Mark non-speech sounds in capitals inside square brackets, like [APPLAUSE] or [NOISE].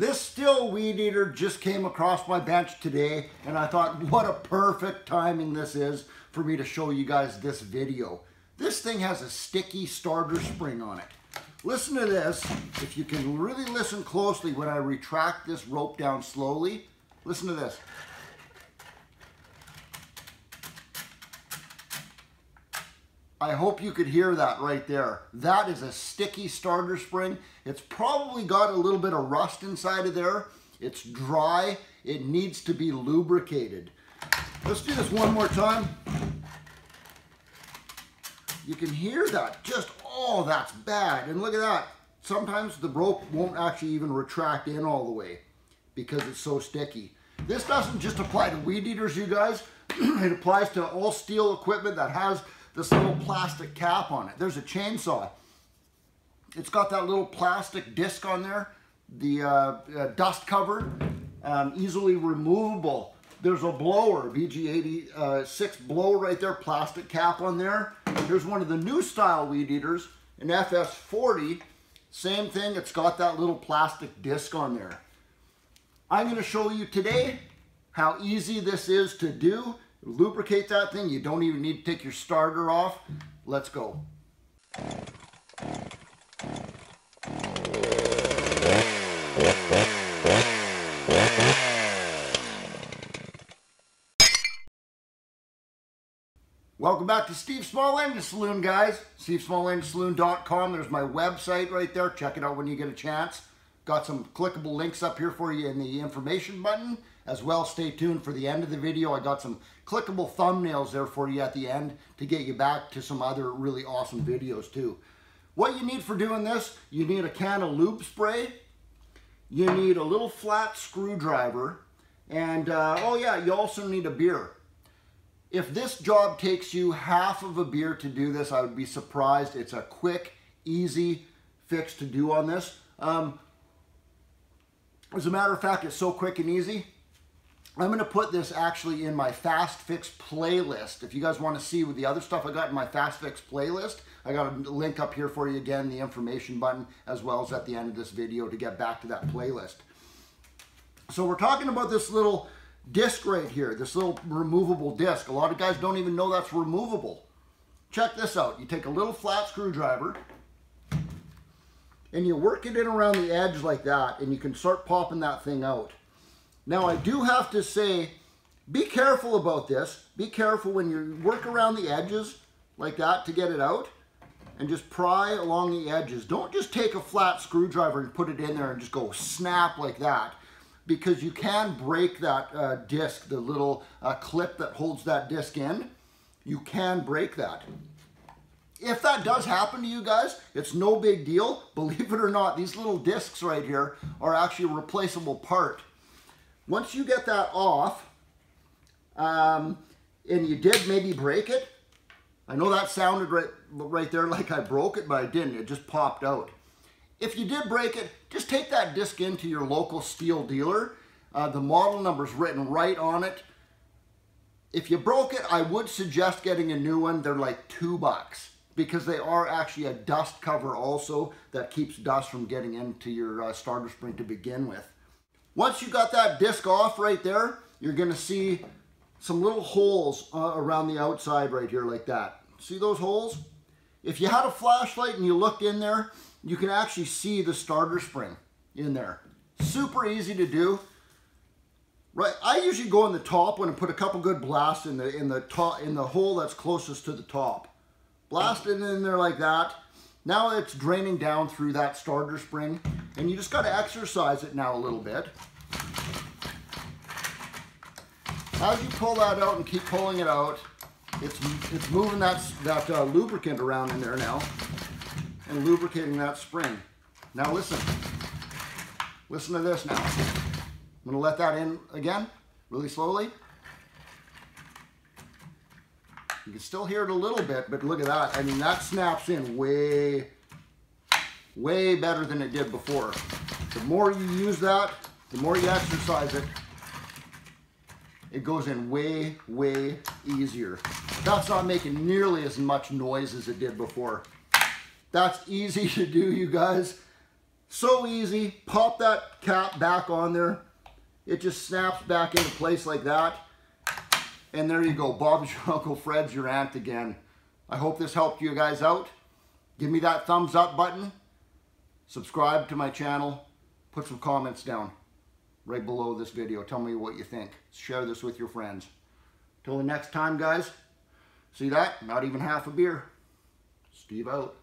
This Stihl weed eater just came across my bench today and I thought what a perfect timing this is for me to show you guys this video. This thing has a sticky starter spring on it. Listen to this. If you can really listen closely when I retract this rope down slowly, listen to this. I hope you could hear that right there. That is a sticky starter spring. It's probably got a little bit of rust inside of there. It's dry. It needs to be lubricated. Let's do this one more time. You can hear that. Just, oh, that's bad. And look at that. Sometimes the rope won't actually even retract in all the way because it's so sticky. This doesn't just apply to weed eaters, you guys. [CLEARS THROAT] it applies to all Stihl equipment that has this little plastic cap on it. There's a chainsaw. It's got that little plastic disc on there, the uh, uh, dust cover, um, easily removable. There's a blower, BG86 uh, blower right there, plastic cap on there. There's one of the new style weed eaters, an FS40. Same thing, it's got that little plastic disc on there. I'm going to show you today how easy this is to do lubricate that thing. You don't even need to take your starter off. Let's go. Welcome back to Steve Small Engine Saloon, guys. SteveSmallEngineSaloon.com. There's my website right there. Check it out when you get a chance. Got some clickable links up here for you in the information button. As well, stay tuned for the end of the video. I got some clickable thumbnails there for you at the end to get you back to some other really awesome videos too. What you need for doing this, you need a can of lube spray, you need a little flat screwdriver, and uh, oh yeah, you also need a beer. If this job takes you half of a beer to do this, I would be surprised. It's a quick, easy fix to do on this. Um, as a matter of fact, it's so quick and easy. I'm going to put this actually in my Fast Fix playlist. If you guys want to see the other stuff I got in my Fast Fix playlist, I got a link up here for you again, the information button, as well as at the end of this video to get back to that playlist. So we're talking about this little disc right here, this little removable disc. A lot of guys don't even know that's removable. Check this out. You take a little flat screwdriver, and you work it in around the edge like that, and you can start popping that thing out. Now I do have to say, be careful about this. Be careful when you work around the edges like that to get it out and just pry along the edges. Don't just take a flat screwdriver and put it in there and just go snap like that because you can break that uh, disc, the little uh, clip that holds that disc in. You can break that. If that does happen to you guys, it's no big deal. [LAUGHS] Believe it or not, these little discs right here are actually a replaceable part. Once you get that off, um, and you did maybe break it, I know that sounded right, right there [LAUGHS] like I broke it, but I didn't. It just popped out. If you did break it, just take that disc into your local Stihl dealer. Uh, the model number is written right on it. If you broke it, I would suggest getting a new one. They're like two bucks because they are actually a dust cover also that keeps dust from getting into your uh, starter spring to begin with. Once you got that disc off right there, you're gonna see some little holes uh, around the outside right here like that. See those holes? If you had a flashlight and you looked in there, you can actually see the starter spring in there. Super easy to do. Right, I usually go in the top one and put a couple good blasts in the in the top in the hole that's closest to the top. Blast it in there like that. Now it's draining down through that starter spring and you just got to exercise it now a little bit. As you pull that out and keep pulling it out, it's, it's moving that, that uh, lubricant around in there now and lubricating that spring. Now listen, listen to this now. I'm gonna let that in again, really slowly. You can still hear it a little bit, but look at that. I mean, that snaps in way, way better than it did before. The more you use that, the more you exercise it, it goes in way, way easier. That's not making nearly as much noise as it did before. That's easy [LAUGHS] to do, you guys. So easy. Pop that cap back on there. It just snaps back into place like that. And there you go. Bob's your [LAUGHS] Uncle Fred's your aunt again. I hope this helped you guys out. Give me that thumbs up button. Subscribe to my channel. Put some comments down right below this video. Tell me what you think. Share this with your friends. Till the next time, guys. See that? Not even half a beer. Steve out.